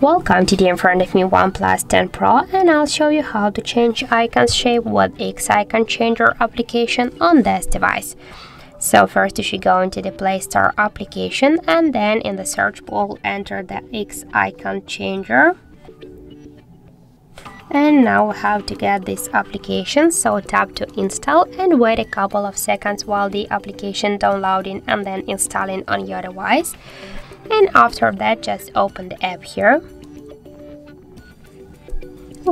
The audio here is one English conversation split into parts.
Welcome to the in front of me OnePlus 10 Pro and I'll show you how to change icons shape with X Icon Changer application on this device. So first you should go into the Play Store application and then in the search bar enter the X Icon Changer. And now we have to get this application. So tap to install and wait a couple of seconds while the application downloading and then installing on your device. And after that just open the app here.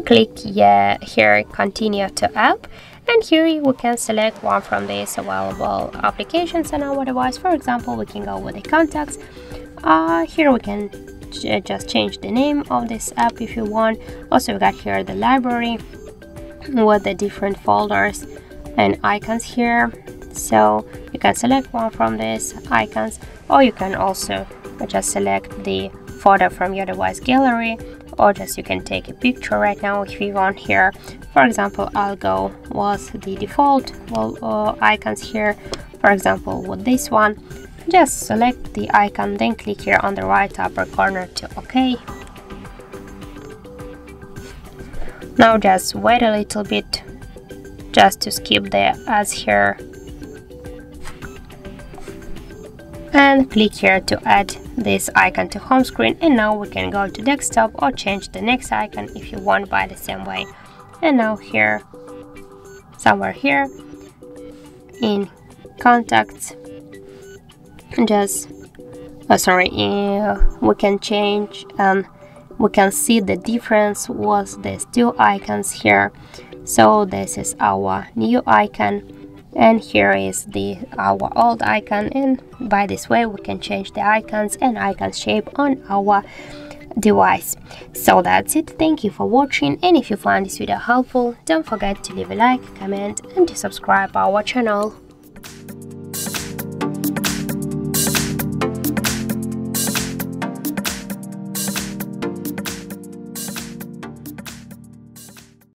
Click yeah, here continue to app. And here we can select one from these available applications on our device. For example we can go with the contacts. Uh, here we can just change the name of this app if you want. Also we got here the library with the different folders and icons here. So you can select one from these icons or you can also just select the photo from your device gallery or just you can take a picture right now if you want here. For example I'll go with the default well, uh, icons here. For example with this one just select the icon then click here on the right upper corner to OK. Now just wait a little bit just to skip the ads here. And click here to add this icon to home screen and now we can go to desktop or change the next icon if you want by the same way. And now here somewhere here in contacts just oh, sorry uh, we can change and we can see the difference with these two icons here. So this is our new icon and here is the our old icon and by this way we can change the icons and icon shape on our device. So that's it. Thank you for watching and if you find this video helpful don't forget to leave a like comment and to subscribe our channel